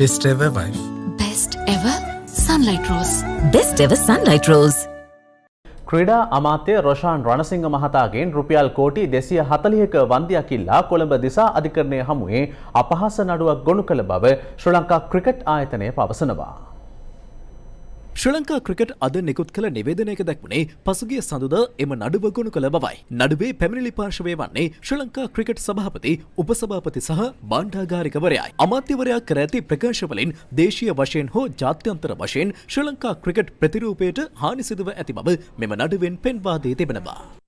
Best ever wife. Best ever sunlight rose. Best ever sunlight rose. ක්‍රීඩා අමාත්‍ය රොෂාන් රණසිංහ මහතාගෙන් රුපියල් කෝටි දෙසිය හතලියක වන්දයකිල්ලා කොළඹ දිසා අධිකරණය හමුවේ අපහස නඩුවක් ගොනු කළ බව ශ්‍ර ලංකා ක්‍රිකට් ආයතනය පවසනවා. ශ්‍ර ලංකා ක්‍රිකට් අද නිකුත් කළ නිවේදනයක දැක්වුණේ පසුගිය සඳුද එම නඩුව ගොනු කළ බවයි. නඩුවේ පැමිණිලි පාර්ශවය වන්නේ ශ්‍ර ලංකා ක්‍රිකට් සභාපති උපසභාපති සහ බණ්ඩාගාරිකවරයයි. අමාත්‍යවරයා කර ඇති ප්‍රකාශවලින් දේශීය වශයෙන් හෝ ජාත්‍යන්තර වශයෙන් ශ්‍ර ලංකා ක්‍රිකට් ප්‍රතිරූපයට හානි සිදුව ඇති බව මෙම නඩුවෙන් පෙන්වා දී තිබෙනවා.